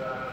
Yeah.